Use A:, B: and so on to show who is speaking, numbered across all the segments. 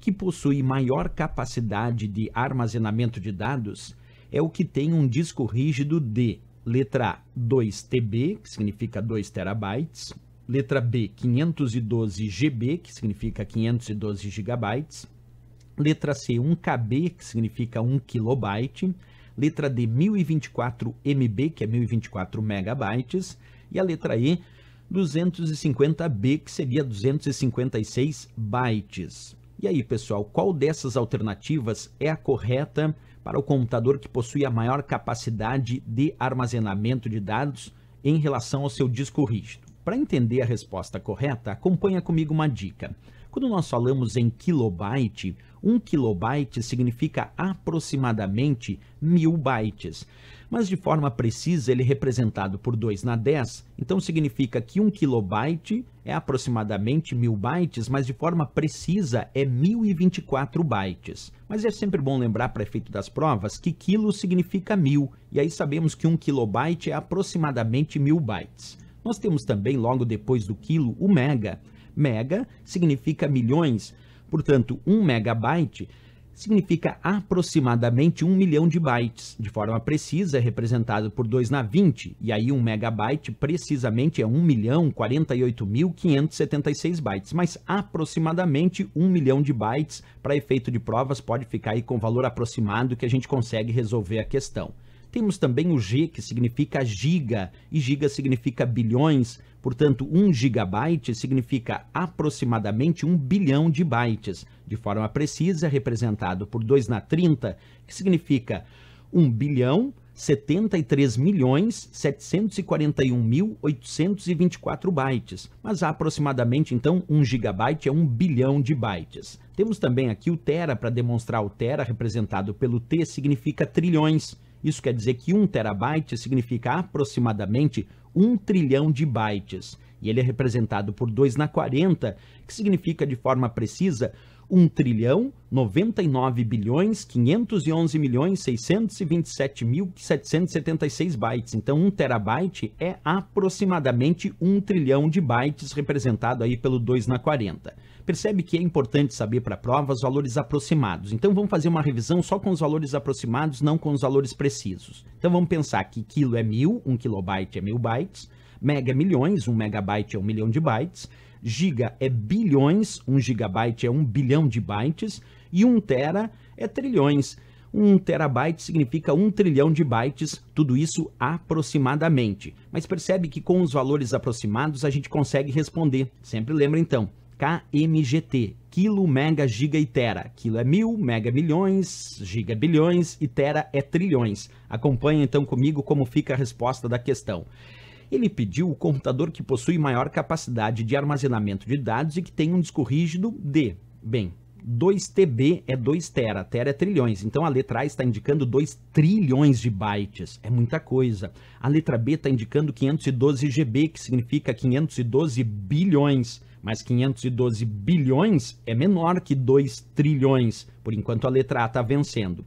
A: que possui maior capacidade de armazenamento de dados é o que tem um disco rígido de letra A 2 TB, que significa 2 terabytes, letra B 512 GB, que significa 512 gigabytes, letra C 1 KB, que significa 1 kilobyte, letra D 1024 MB, que é 1024 megabytes, e a letra E 250B, que seria 256 bytes. E aí, pessoal, qual dessas alternativas é a correta para o computador que possui a maior capacidade de armazenamento de dados em relação ao seu disco rígido? Para entender a resposta correta, acompanha comigo uma dica. Quando nós falamos em kilobyte, um kilobyte significa aproximadamente mil bytes. Mas de forma precisa ele é representado por 2 na 10, então significa que um kilobyte é aproximadamente mil bytes, mas de forma precisa é 1024 bytes. Mas é sempre bom lembrar para efeito das provas que quilo significa mil, e aí sabemos que um kilobyte é aproximadamente mil bytes. Nós temos também, logo depois do quilo, o mega. Mega significa milhões, portanto, um megabyte significa aproximadamente um milhão de bytes. De forma precisa, é representado por 2 na 20, e aí um megabyte precisamente é 1 milhão 48.576 bytes, mas aproximadamente um milhão de bytes, para efeito de provas, pode ficar aí com valor aproximado que a gente consegue resolver a questão. Temos também o G, que significa giga, e giga significa bilhões, portanto, 1 gigabyte significa aproximadamente 1 bilhão de bytes. De forma precisa, representado por 2 na 30, que significa 1 bilhão 73 milhões 741 mil 824 bytes, mas aproximadamente então 1 gigabyte é 1 bilhão de bytes. Temos também aqui o tera para demonstrar o tera representado pelo T significa trilhões. Isso quer dizer que 1 terabyte significa aproximadamente 1 trilhão de bytes. E ele é representado por 2 na 40, que significa de forma precisa 1 trilhão 99 bilhões 511 milhões 627 mil 776 bytes. Então, 1 terabyte é aproximadamente 1 trilhão de bytes, representado aí pelo 2 na 40. Percebe que é importante saber para a prova os valores aproximados. Então, vamos fazer uma revisão só com os valores aproximados, não com os valores precisos. Então, vamos pensar que quilo é mil, 1 kilobyte é mil bytes, mega é milhões, 1 megabyte é 1 milhão de bytes, giga é bilhões, 1 gigabyte é 1 bilhão de bytes, e 1 tera é trilhões. 1 terabyte significa 1 trilhão de bytes, tudo isso aproximadamente. Mas percebe que com os valores aproximados a gente consegue responder. Sempre lembra então, KMGT, quilo, mega, giga e tera. Quilo é mil, mega milhões, giga bilhões e tera é trilhões. Acompanhe então comigo como fica a resposta da questão. Ele pediu o computador que possui maior capacidade de armazenamento de dados e que tem um disco rígido de, bem, 2 TB é 2 tera, tera é trilhões. Então a letra A está indicando 2 trilhões de bytes, é muita coisa. A letra B está indicando 512 GB, que significa 512 bilhões. Mas 512 bilhões é menor que 2 trilhões. Por enquanto a letra A está vencendo.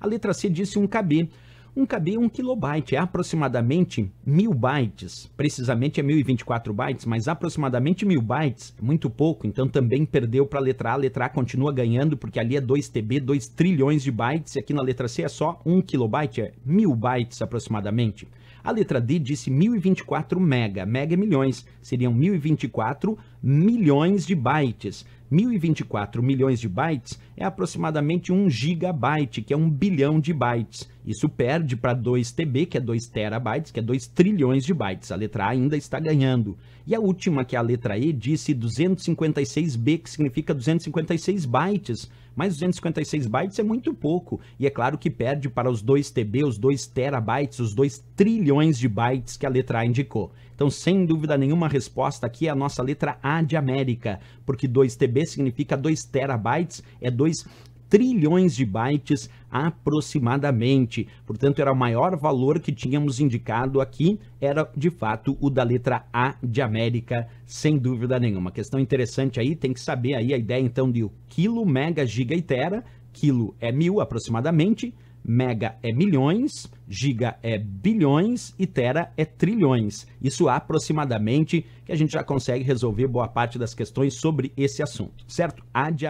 A: A letra C disse 1 KB. 1 KB é 1 kilobyte, é aproximadamente 1000 bytes. Precisamente é 1024 bytes, mas aproximadamente 1000 bytes, é muito pouco, então também perdeu para a letra A. A letra A continua ganhando, porque ali é 2 TB, 2 trilhões de bytes, e aqui na letra C é só 1 kilobyte, é 1000 bytes aproximadamente. A letra D disse 1024 mega, mega é milhões, seriam 1024 milhões de bytes. 1024 milhões de bytes é aproximadamente 1 gigabyte, que é 1 bilhão de bytes. Isso perde para 2 TB, que é 2 terabytes, que é 2 trilhões de bytes. A letra A ainda está ganhando. E a última, que é a letra E, disse 256B, que significa 256 bytes. Mas 256 bytes é muito pouco. E é claro que perde para os 2 TB, os 2 terabytes, os 2 trilhões de bytes que a letra A indicou. Então, sem dúvida nenhuma, a resposta aqui é a nossa letra A de América, porque 2 TB significa 2 terabytes, é 2 trilhões de bytes aproximadamente. Portanto, era o maior valor que tínhamos indicado aqui, era de fato o da letra A de América, sem dúvida nenhuma. Questão interessante aí, tem que saber aí a ideia então de quilo, mega, giga e tera. Quilo é mil aproximadamente, Mega é milhões, giga é bilhões e tera é trilhões. Isso aproximadamente que a gente já consegue resolver boa parte das questões sobre esse assunto, certo? A de